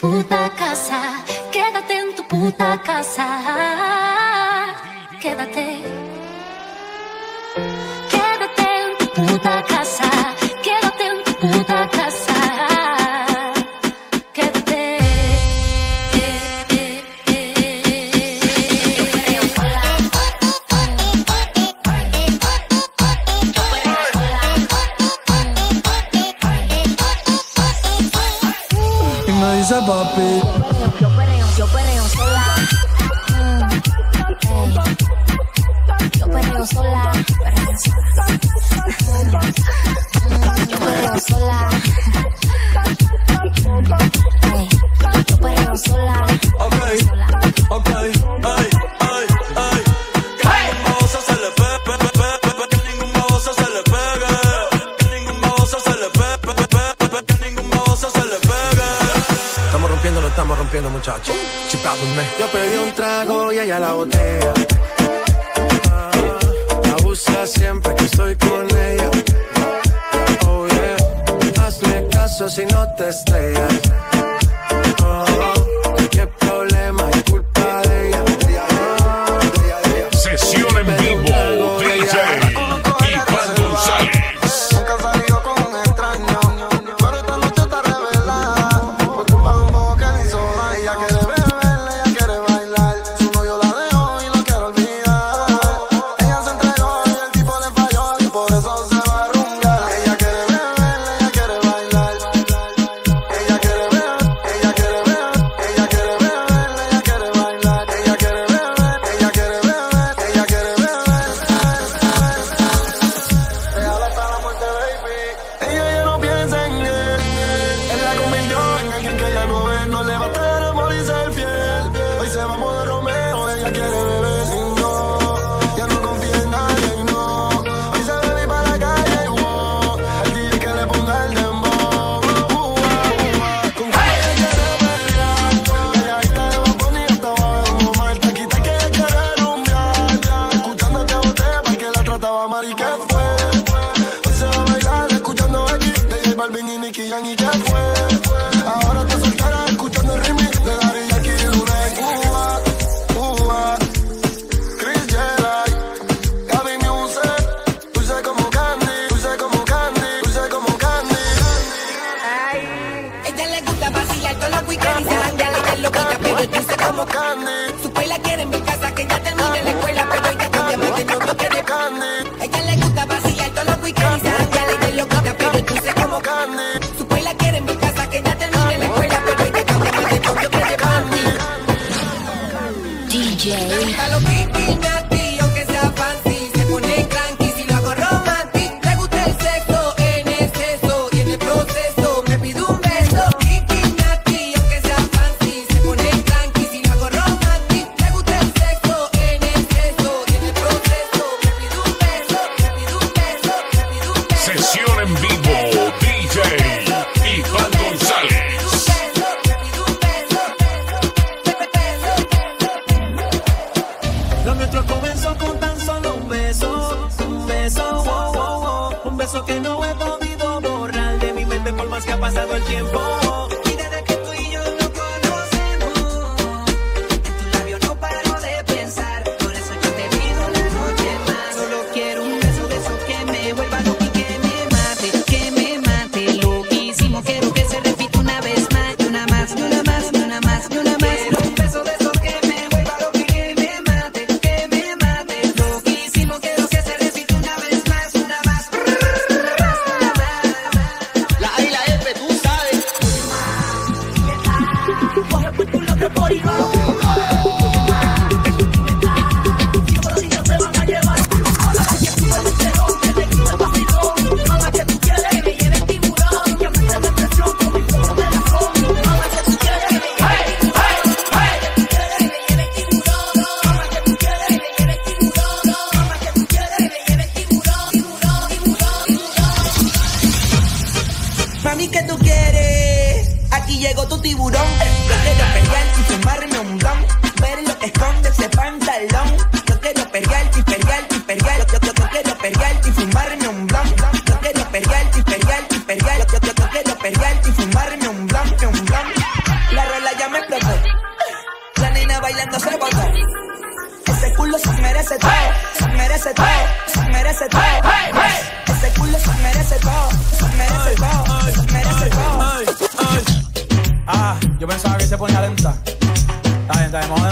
puta casa, quédate en tu puta casa, quédate, quédate en tu puta casa. up it. estamos rompiendo, muchachos. Chipándome. Yo pedí un trago y ella la botella. Ah, abusa siempre que estoy con ella. Oh yeah. Hazme caso si no te estrellas Yankee y ya fue, fue. Ahora está soltera escuchando el remix de Daddy Yankee y Dunay. Cuba, Cuba, Chris Jedi, Gaby Music. Dulce como Candy, dulce como Candy, dulce como Candy. Ay. Ella le gusta vacilar todos los weekends y se la loquita, pero dulce como Candy. que no vuelvo Yo quiero perrear y fumarme un don. Ver lo que esconde ese pantalón. Yo quiero perrear y perrear y perrear. Yo, yo, yo quiero perrear y fumarme un don. Yo quiero perrear y perrear y perrear. Yo, yo, yo quiero perrear y fumarme un don, un don. La rola ya me explotó. La nena bailando se botó. Ese culo se merece todo. Se merece todo. Se merece todo. Hey, hey. Yo pensaba que se ponía lenta. Está bien, está bien,